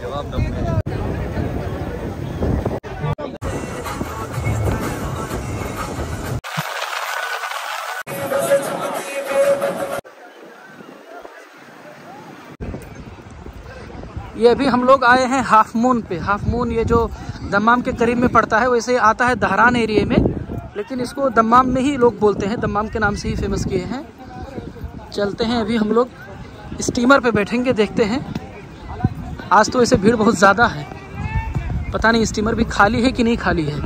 जवाब ये अभी हम लोग आए हैं हाफ़ मून पे। हाफ़ मून ये जो दम्माम के करीब में पड़ता है वैसे आता है दहरान एरिया में। लेकिन इसको दम्माम में ही लोग बोलते हैं। दम्माम के नाम से ही फ़ेमस किए हैं। चलते हैं अभी हम लोग। स्टीमर पे बैठेंगे, देखते हैं। आज तो ऐसे भीड़ बहुत ज़्यादा है। पता नहीं स्टीमर भी खाली है कि नहीं खाली है।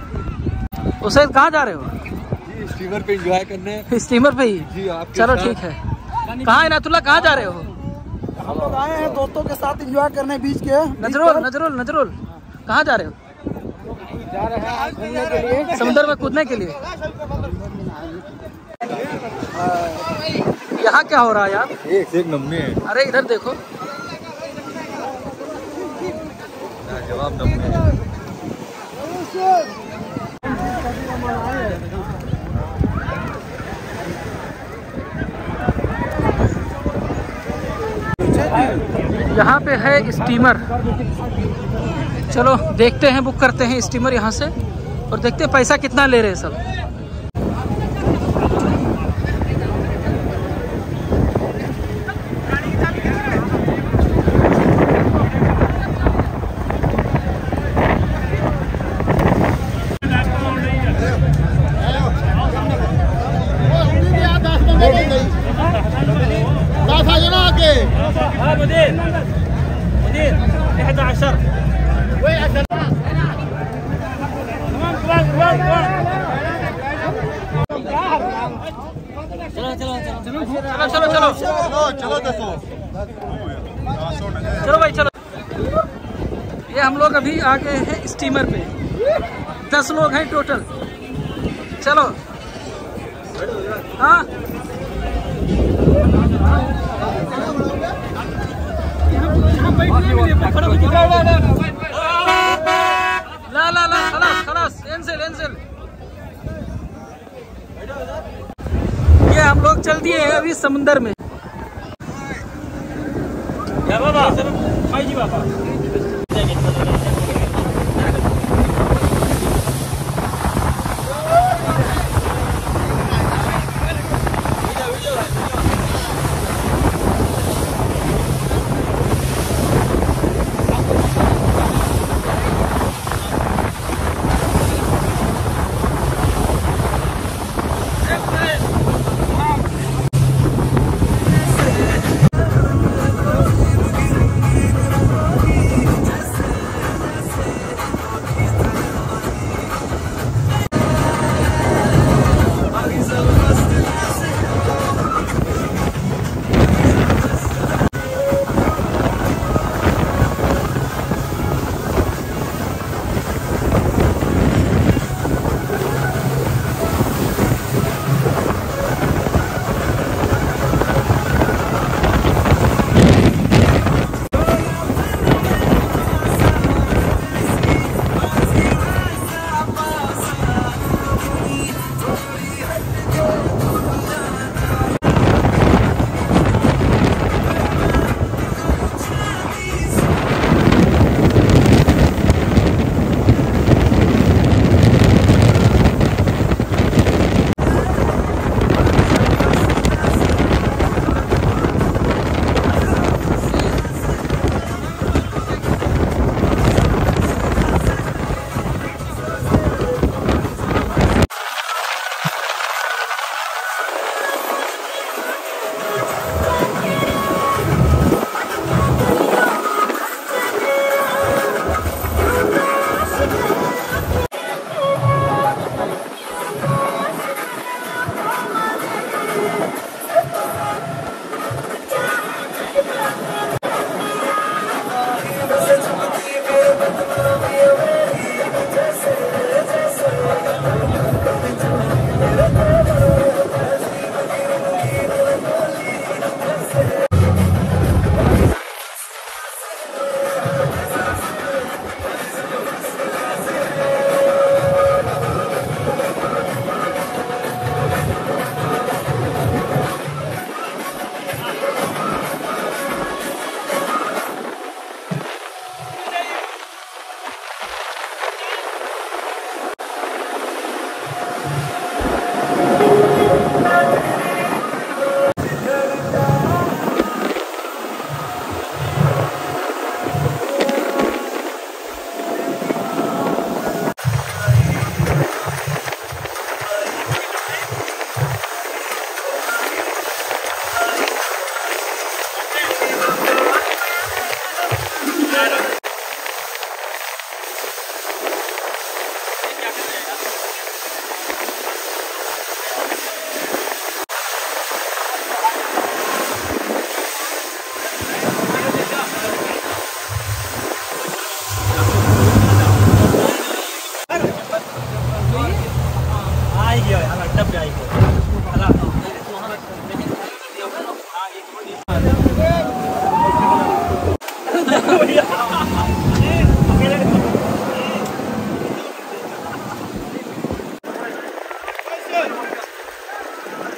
उसे कहाँ जा रहे हो? स्टीमर पे एंजॉय करने। स्टीमर पे ही? जी आपके चलो ठीक है। कहाँ इनातुल्ला कहाँ जा रहे हो? हम लोग आए हैं दोस्तों के साथ एंजॉय करने बीच के। नजरुल नजरुल नजरुल। कहाँ जा रहे हो? जा रहे हैं के लिए। समुद्र में कूदने के लिए। यहाँ क्या हो रहा है यार? एक एक नब्बे है। अरे इधर देखो। यहाँ पे है स्टीमर। चलो, देखते हैं, बुक करते हैं स्टीमर यहाँ से। और देखते हैं पैसा कितना ले रहे हैं सब। चलो चलो चलो चलो दसो चलो भाई चलो ये हम लोग अभी आ गए हैं स्टीमर पे। दस लोग हैं टोटल चलो। हाँ? ला ला ला खलास खलास एंसिल एंसिल ये हम लोग चल दिए हैं अभी समुंदर में। अरे बाबा? सामने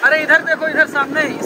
अरे इधर देखो इधर सामने ही।